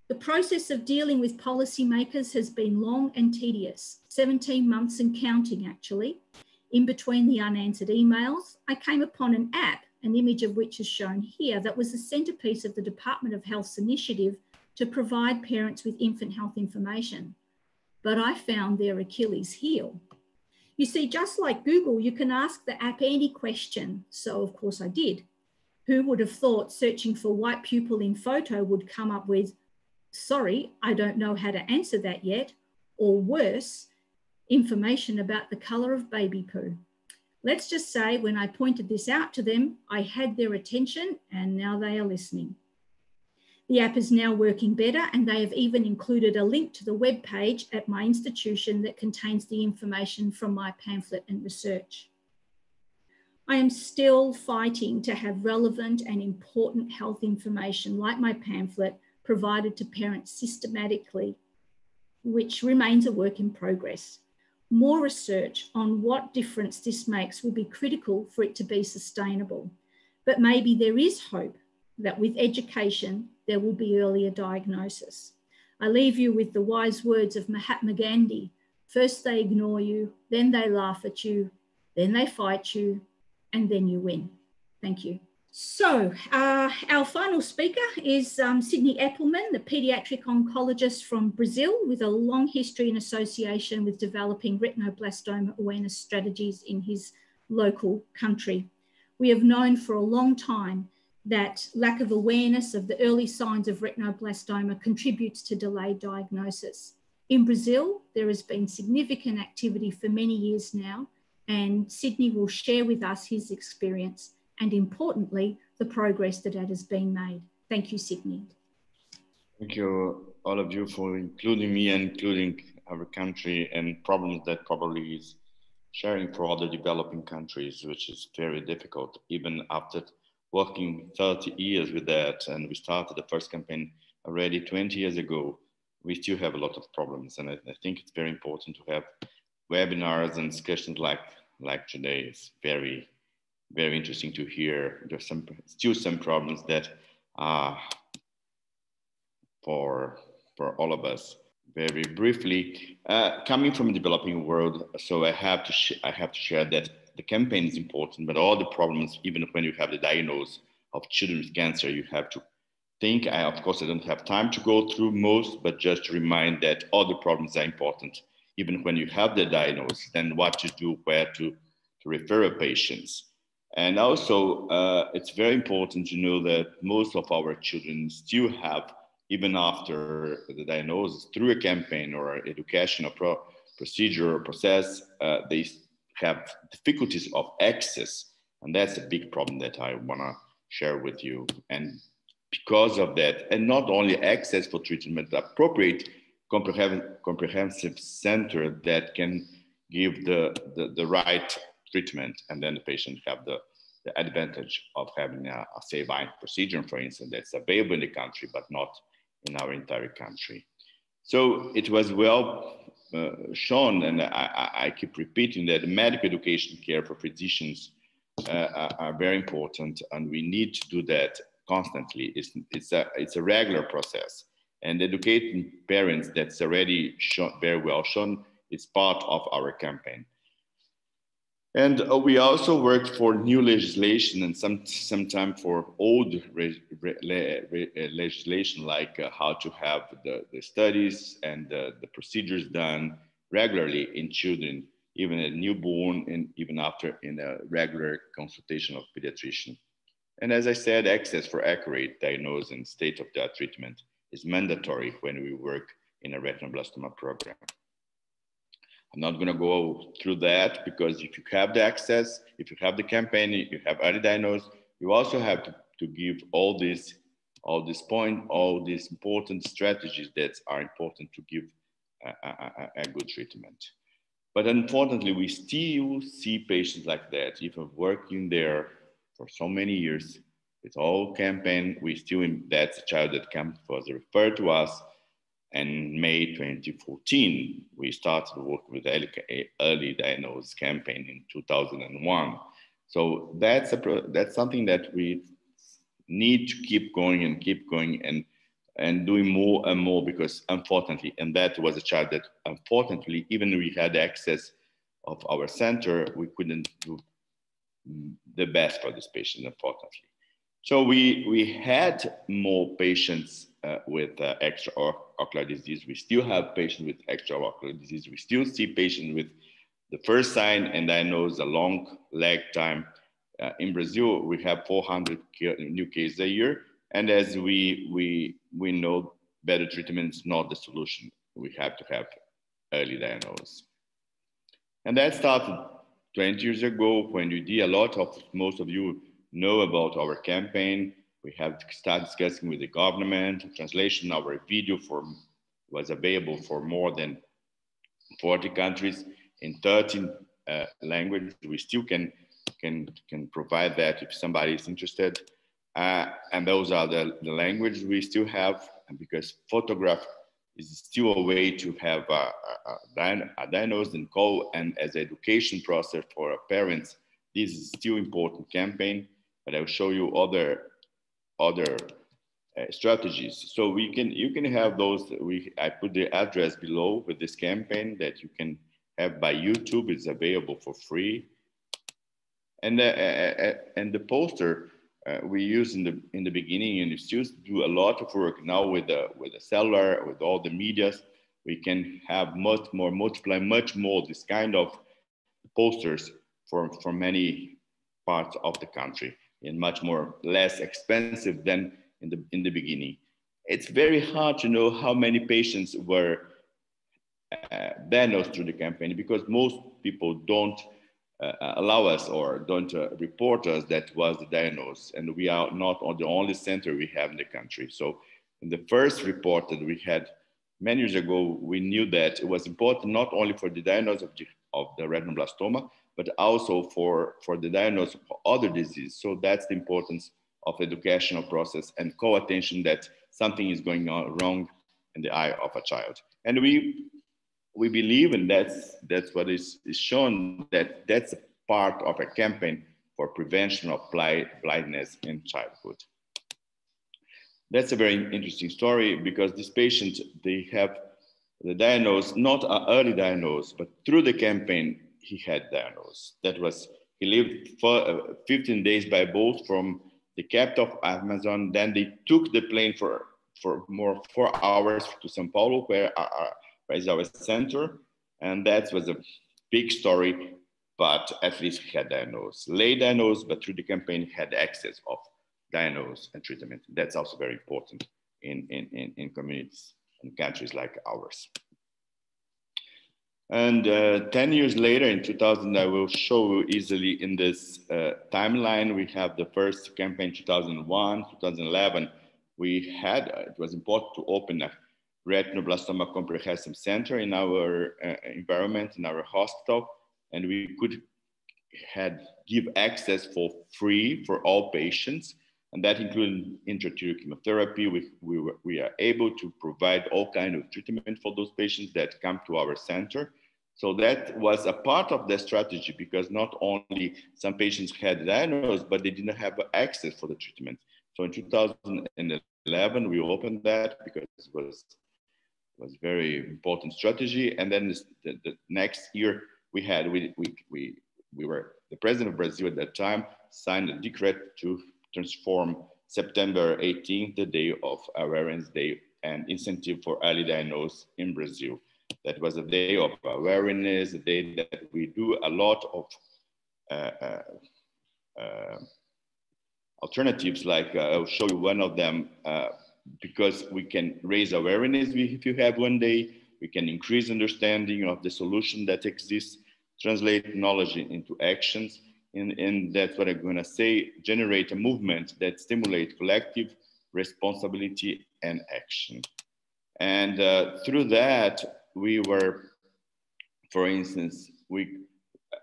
The process of dealing with policymakers has been long and tedious, 17 months and counting actually. In between the unanswered emails, I came upon an app, an image of which is shown here, that was the centrepiece of the Department of Health's initiative to provide parents with infant health information. But I found their Achilles heel. You see, just like Google, you can ask the app any question. So, of course, I did. Who would have thought searching for white pupil in photo would come up with, sorry, I don't know how to answer that yet, or worse, information about the colour of baby poo. Let's just say when I pointed this out to them, I had their attention and now they are listening. The app is now working better and they have even included a link to the web page at my institution that contains the information from my pamphlet and research. I am still fighting to have relevant and important health information like my pamphlet provided to parents systematically, which remains a work in progress. More research on what difference this makes will be critical for it to be sustainable. But maybe there is hope that with education, there will be earlier diagnosis. I leave you with the wise words of Mahatma Gandhi. First they ignore you, then they laugh at you, then they fight you, and then you win. Thank you. So uh, our final speaker is um, Sidnei Epelman, the paediatric oncologist from Brazil with a long history in association with developing retinoblastoma awareness strategies in his local country. We have known for a long time that lack of awareness of the early signs of retinoblastoma contributes to delayed diagnosis. In Brazil, there has been significant activity for many years now, and Sidnei will share with us his experience and, importantly, the progress that has been made. Thank you, Sidnei. Thank you, all of you, for including me and including our country and problems that probably is sharing for other developing countries, which is very difficult, even after working 30 years with that, and we started the first campaign already 20 years ago, we still have a lot of problems. And I, I think it's very important to have webinars and discussions like, like today. It's very, very interesting to hear. There's some, still some problems that are for, for all of us. Very briefly, uh, coming from a developing world, so I have to I have to share that the campaign is important, but all the problems, even when you have the diagnosis of children with cancer, you have to think. I, of course, I don't have time to go through most, but just to remind that all the problems are important, even when you have the diagnosis, then what to do, where to, to refer patients. And also, uh, it's very important to know that most of our children still have, even after the diagnosis, through a campaign or educational pro- procedure or process, uh, they have difficulties of access. And that's a big problem that I want to share with you. And because of that, and not only access for treatment, appropriate comprehensive center that can give the, the, the, right treatment and then the patient have the, the advantage of having a, a Sabine procedure, for instance, that's available in the country, but not in our entire country. So it was well shown, and I, I, keep repeating that medical education care for physicians uh, are, are, very important, and we need to do that constantly. It's, it's, a, it's a regular process. And educating parents that's already shown, very well shown is part of our campaign. And uh, we also worked for new legislation and some sometime for old re, re, re, uh, legislation, like uh, how to have the, the studies and the, the procedures done regularly in children, even a newborn and even after in a regular consultation of pediatrician. And as I said, access for accurate diagnosis and state-of-the-art treatment is mandatory when we work in a retinoblastoma program. I'm not going to go through that because if you have the access, if you have the campaign, you have early diagnosis, you also have to, to give all these, all this point, all these important strategies that are important to give a, a, a good treatment. But unfortunately, we still see patients like that. If I'm working there for so many years, it's all campaign, we still, that's a child that comes was referred to us and May 2014, we started work with early diagnosis campaign in 2001. So that's a that's something that we need to keep going and keep going and and doing more and more because unfortunately, and that was a child that unfortunately, even we had access of our center, we couldn't do the best for this patient, unfortunately. So we, we had more patients uh, with uh, extraocular disease. We still have patients with extraocular disease. We still see patients with the first sign and diagnose a long lag time. Uh, in Brazil, we have 400 new cases a year. And as we, we, we know, better treatment is not the solution. We have to have early diagnosis. And that started 20 years ago when you did a lot of, most of you know about our campaign. We have started discussing with the government. Translation, our video for, was available for more than 40 countries in 13 uh, languages. We still can, can, can provide that if somebody is interested. Uh, and those are the, the languages we still have because photograph is still a way to have a, a, a diagnosis and call and as education process for parents. This is still important campaign, but I'll show you other other uh, strategies. So we can you can have those. We I put the address below with this campaign that you can have by YouTube. It's available for free. And uh, uh, uh and the poster uh, we use in the in the beginning and we still do a lot of work now with the with the seller, with all the medias we can have much more multiply much more this kind of posters for for many parts of the country and much more less expensive than in the in the beginning it's very hard to know how many patients were uh, diagnosed through the campaign because most people don't uh, allow us or don't uh, report us that was the diagnosis. And we are not on the only center we have in the country. So in the first report that we had many years ago, we knew that it was important not only for the diagnosis of the, of the retinoblastoma, but also for, for the diagnosis of other diseases. So that's the importance of educational process and call attention that something is going on wrong in the eye of a child. And we we believe, and that's that's what is, is shown that that's part of a campaign for prevention of blind, blindness in childhood. That's a very interesting story because this patient, they have the diagnosis, not an early diagnosis, but through the campaign, he had diagnosis. That was, he lived for uh, 15 days by boat from the capital of Amazon. Then they took the plane for, for more four hours to Sao Paulo, where uh, uh is our center. And that was a big story, but at least he had diagnosed, late diagnosed, but through the campaign he had access of diagnosis and treatment. That's also very important in, in, in, in communities and countries like ours. And uh, 10 years later, in 2000, I will show you easily in this uh, timeline, we have the first campaign 2001, 2011. We had, uh, it was important to open a retinoblastoma comprehensive center in our uh, environment, in our hospital, and we could had give access for free for all patients, and that included intraarterial chemotherapy. We, we, we are able to provide all kind of treatment for those patients that come to our center. So that was a part of the strategy because not only some patients had diagnosed, but they didn't have access for the treatment. So in 2011, we opened that because it was was very important strategy. And then this, the, the, next year we had, we, we, we, we were, the president of Brazil at that time signed a decree to transform September 18th, the day of Awareness Day and incentive for early diagnosis in Brazil. That was a day of awareness, a day that we do a lot of uh, uh, uh, alternatives, like uh, I'll show you one of them, uh, because we can raise awareness if you have one day, we can increase understanding of the solution that exists, translate knowledge into actions, and, and that's what I'm gonna say, generate a movement that stimulate collective responsibility and action. And uh, through that, we were, for instance, we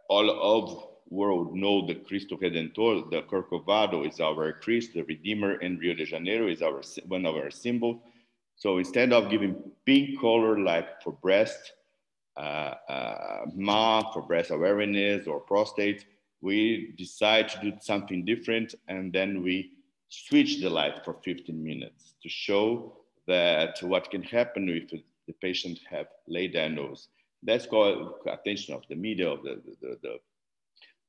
all of world know the Cristo Redentor, the Corcovado is our Christ, the Redeemer in Rio de Janeiro is our one of our symbols. So instead of giving pink color like for breast, uh, uh, for breast awareness or prostate, we decide to do something different and then we switch the light for 15 minutes to show that what can happen if the patient have late diagnosis. That's called attention of the media, of the, the, the,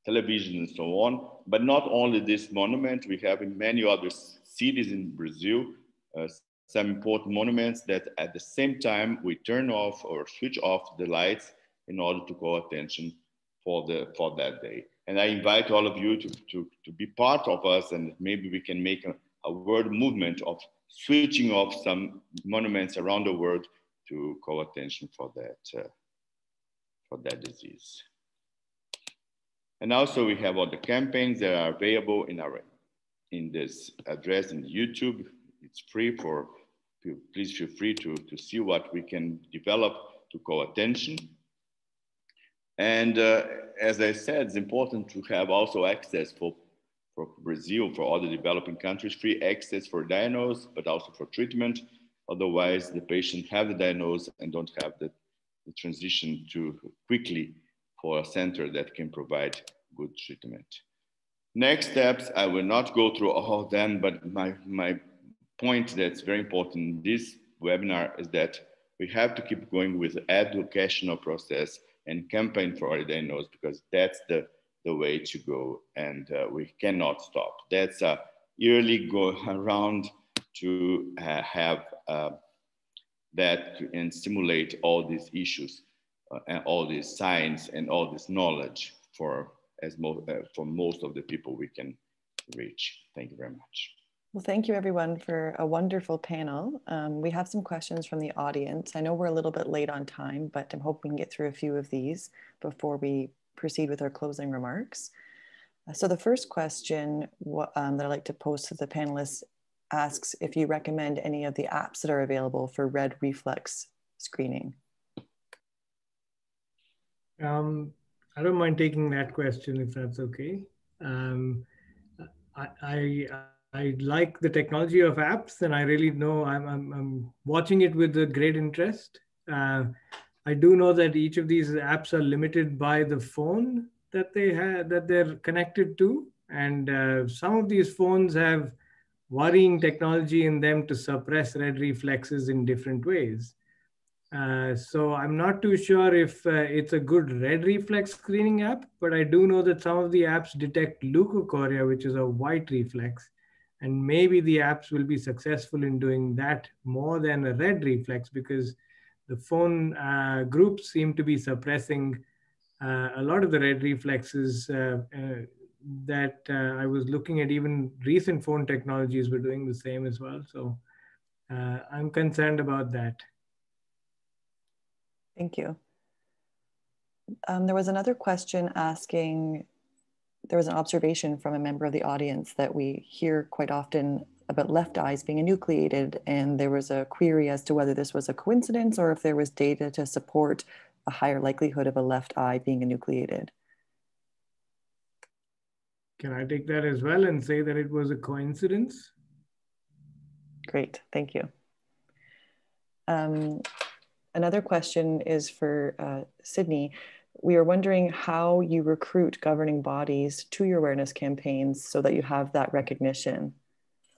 television and so on. But not only this monument, we have in many other cities in Brazil, uh, some important monuments that at the same time we turn off or switch off the lights in order to call attention for, the, for that day. And I invite all of you to, to, to be part of us and maybe we can make a, a world movement of switching off some monuments around the world to call attention for that, uh, for that disease. And also we have all the campaigns that are available in our in this address in YouTube. It's free for please feel free to, to see what we can develop to call attention. And uh, as I said, it's important to have also access for, for Brazil, for other developing countries, free access for diagnosis, but also for treatment. Otherwise, the patient have the diagnosis and don't have the, the transition to quickly for a center that can provide good treatment. Next steps, I will not go through all of them, but my, my point that's very important in this webinar is that we have to keep going with educational process and campaign for early diagnosis because that's the, the way to go and uh, we cannot stop. That's a yearly go around to uh, have uh, that and stimulate all these issues uh, and all these science and all this knowledge for as mo uh, for most of the people we can reach. Thank you very much. Well, thank you everyone for a wonderful panel. Um, we have some questions from the audience. I know we're a little bit late on time, but I'm hoping we can get through a few of these before we proceed with our closing remarks. Uh, so the first question um, that I'd like to pose to the panelists asks if you recommend any of the apps that are available for red reflex screening. Um, I don't mind taking that question if that's okay. Um, I, I, I, like the technology of apps, and I really know I'm, I'm, I'm watching it with a great interest. Uh, I do know that each of these apps are limited by the phone that they have that they're connected to, and uh, some of these phones have worrying technology in them to suppress red reflexes in different ways. Uh, so I'm not too sure if uh, it's a good red reflex screening app, but I do know that some of the apps detect leukocoria, which is a white reflex. And maybe the apps will be successful in doing that more than a red reflex because the phone uh, groups seem to be suppressing uh, a lot of the red reflexes uh, that I was looking at. Even recent phone technologies were doing the same as well. So I'm concerned about that. Thank you. Um, there was another question asking, there was an observation from a member of the audience that we hear quite often about left eyes being enucleated, and there was a query as to whether this was a coincidence or if there was data to support a higher likelihood of a left eye being enucleated. Can I take that as well and say that it was a coincidence? Great, thank you. Um, another question is for uh, Sidnei. We are wondering how you recruit governing bodies to your awareness campaigns so that you have that recognition.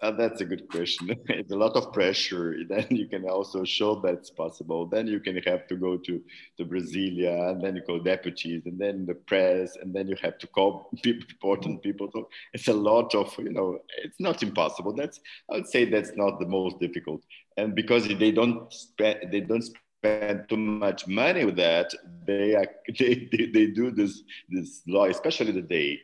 Uh, that's a good question. <laughs> it's a lot of pressure. <laughs> Then you can also show that's possible. Then you can have to go to, to Brasilia, and then you call deputies, and then the press, and then you have to call <laughs> people, important people. So it's a lot of, you know, it's not impossible. That's I would say that's not the most difficult. And because they don't spend, they don't spend too much money with that, they, are, they, they, they do this, this law, especially the day.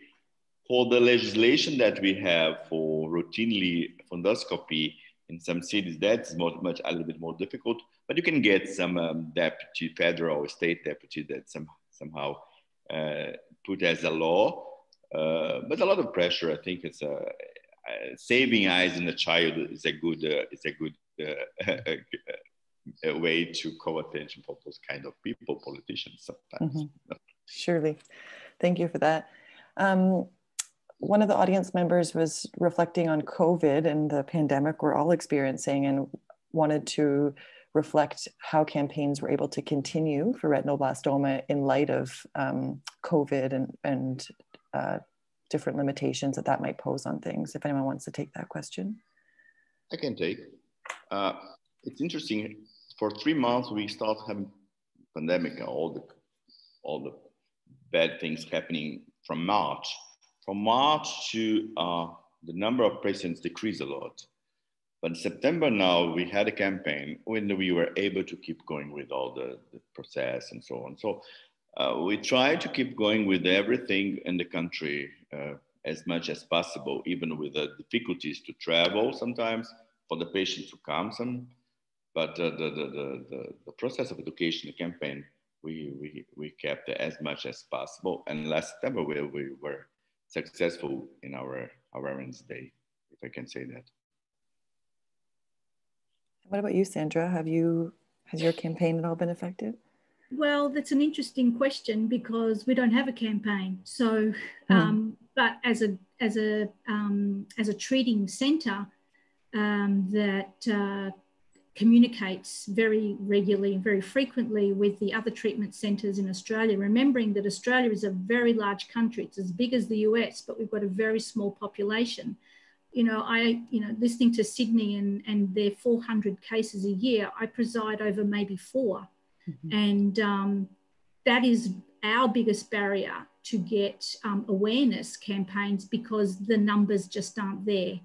For the legislation that we have for routinely fundoscopy in some cities, that's more, much a little bit more difficult. But you can get some um, deputy, federal or state deputy that some, somehow uh, put as a law. Uh, but a lot of pressure. I think it's a, saving eyes in a child is a good uh, is a good uh, <laughs> a way to call attention for those kind of people, politicians sometimes. Mm-hmm. Surely. Thank you for that. Um, one of the audience members was reflecting on COVID and the pandemic we're all experiencing and wanted to reflect how campaigns were able to continue for retinoblastoma in light of um, COVID and, and uh, different limitations that that might pose on things. If anyone wants to take that question. I can take. Uh, it's interesting for three months, we start having pandemic and all the all the bad things happening from March. From March to uh, the number of patients decreased a lot. But in September now, we had a campaign when we were able to keep going with all the, the process and so on. So uh, we try to keep going with everything in the country uh, as much as possible, even with the difficulties to travel sometimes for the patients who come. Some, but uh, the, the, the, the, process of education, the campaign, we, we, we kept as much as possible. And last September, we, we were successful in our Awareness Day, if I can say that. What about you, Sandra? Have you has your campaign at all been effective? Well, that's an interesting question because we don't have a campaign. So, mm. um, but as a as a um, as a treating centre um, that uh, communicates very regularly and very frequently with the other treatment centres in Australia, remembering that Australia is a very large country. It's as big as the US, but we've got a very small population. You know, I, you know, listening to Sidnei and, and their 400 cases a year, I preside over maybe 4 mm-hmm. And um, that is our biggest barrier to get um, awareness campaigns because the numbers just aren't there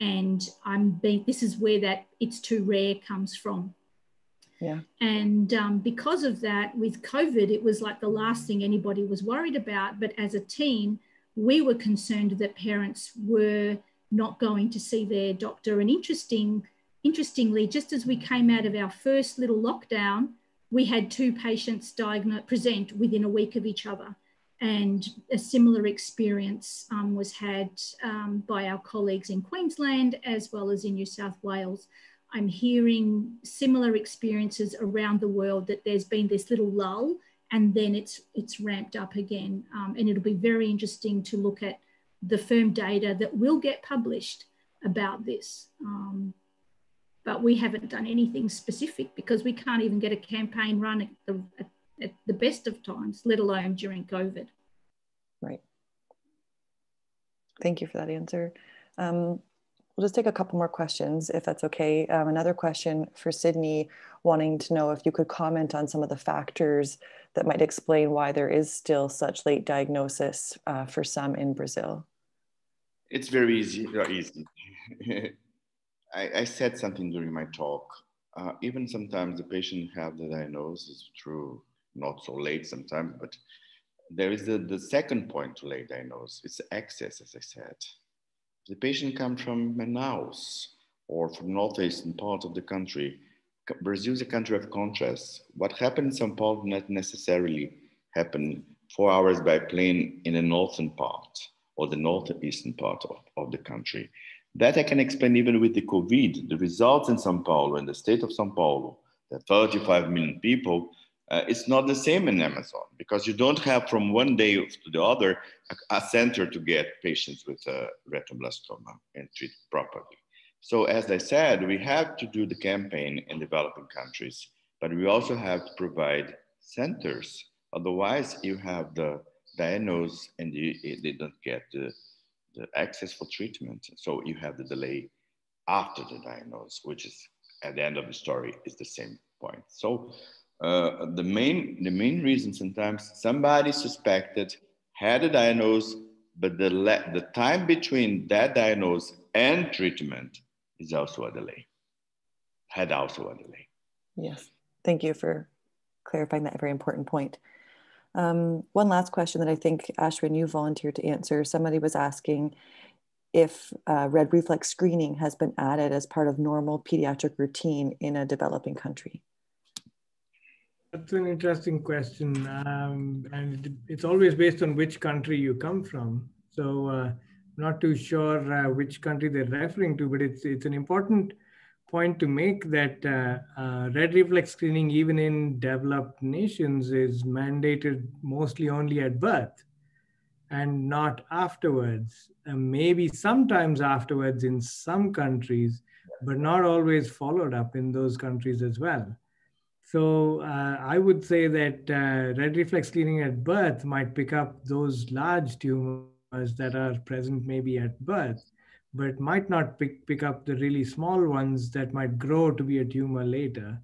and I'm being, this is where that it's too rare comes from. Yeah. And um, because of that, with COVID, it was like the last thing anybody was worried about. But as a team, we were concerned that parents were not going to see their doctor. And interesting, interestingly, just as we came out of our first little lockdown, we had two patients diagnosed present within a week of each other and a similar experience um, was had um, by our colleagues in Queensland as well as in New South Wales. I'm hearing similar experiences around the world that there's been this little lull and then it's it's ramped up again. Um, and it'll be very interesting to look at the firm data that will get published about this. Um, but we haven't done anything specific because we can't even get a campaign run at the, at at the best of times, let alone during COVID. Right. Thank you for that answer. Um, we'll just take a couple more questions, if that's okay. Um, another question for Sidnei, wanting to know if you could comment on some of the factors that might explain why there is still such late diagnosis uh, for some in Brazil. It's very easy. Very easy. <laughs> I, I, said something during my talk. Uh, even sometimes the patient have the diagnosis through not so late sometimes, but there is the, the second point to late diagnosis. It's access, as I said. The patient comes from Manaus or from northeastern part of the country. Brazil is a country of contrast. What happened in São Paulo not necessarily happen four hours by plane in the northern part or the northeastern part of, of the country. That I can explain even with the COVID. The results in São Paulo, in the state of São Paulo, the 35 million people, uh, it's not the same in Amazon because you don't have from one day to the other a, a center to get patients with uh, retinoblastoma and treat properly. So as I said, we have to do the campaign in developing countries, but we also have to provide centers. Otherwise, you have the diagnose and you, they don't get the, the access for treatment. So you have the delay after the diagnosis, which is at the end of the story is the same point. So uh, the main the main reason sometimes somebody suspected had a diagnosis, but the the time between that diagnosis and treatment is also a delay. Had also a delay. Yes, thank you for clarifying that very important point. Um, one last question that I think Ashwin, you volunteered to answer. Somebody was asking if uh, red reflex screening has been added as part of normal pediatric routine in a developing country. That's an interesting question. Um, and it's always based on which country you come from. So uh, not too sure uh, which country they're referring to, but it's, it's an important point to make that uh, uh red reflex screening, even in developed nations, is mandated mostly only at birth and not afterwards. maybe sometimes afterwards in some countries, but not always followed up in those countries as well. So uh, I would say that uh, red reflex screening at birth might pick up those large tumors that are present maybe at birth, but might not pick, pick up the really small ones that might grow to be a tumor later.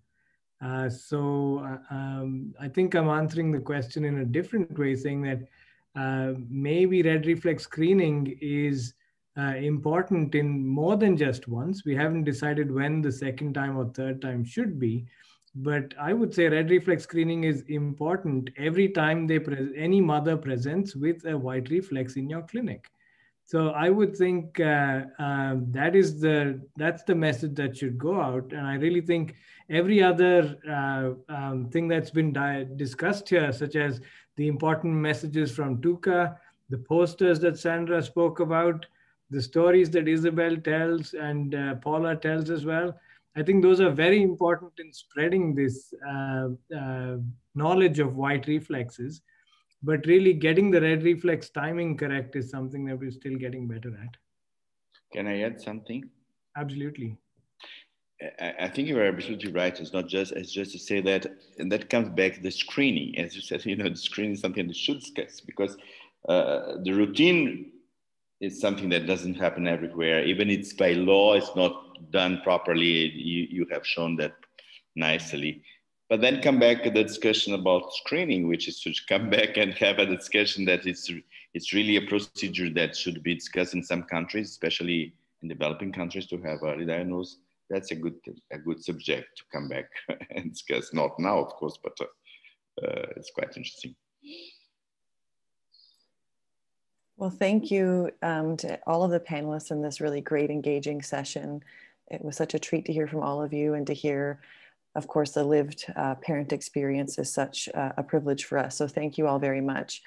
Uh, so uh, um, I think I'm answering the question in a different way, saying that uh, maybe red reflex screening is uh, important in more than just once. We haven't decided when the second time or third time should be, but I would say red reflex screening is important every time they any mother presents with a white reflex in your clinic. So I would think uh, uh, that is the that's the message that should go out, and I really think every other uh, um, thing that's been discussed here, such as the important messages from Tuka, the posters that Sandra spoke about, the stories that Isabel tells and uh, Paula tells as well. I think those are very important in spreading this uh, uh, knowledge of white reflexes. But really, getting the red reflex timing correct is something that we're still getting better at. Can I add something? Absolutely. I think you are absolutely right. It's not just it's just to say that, and that comes back to the screening. As you said, <laughs> you know, the screening is something that should discuss because uh, the routine is something that doesn't happen everywhere. Even it's by law, it's not done properly. You, you have shown that nicely. But then come back to the discussion about screening, which is to come <laughs> back and have a discussion that it's, it's really a procedure that should be discussed in some countries, especially in developing countries to have early diagnosis that's a good a good subject to come back <laughs> and discuss. Not now, of course, but uh, uh, it's quite interesting. Well, thank you um, to all of the panelists in this really great engaging session. It was such a treat to hear from all of you and to hear, of course, the lived uh, parent experience is such uh, a privilege for us. So thank you all very much.